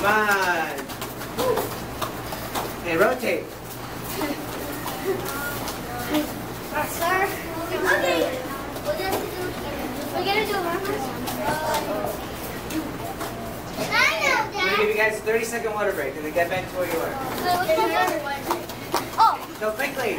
One. And rotate. Sir, okay. We're gonna do one. I know, Dad. We'll give you guys a 30 second water break and then get back to where you are. So, what's the? Oh. Go quickly.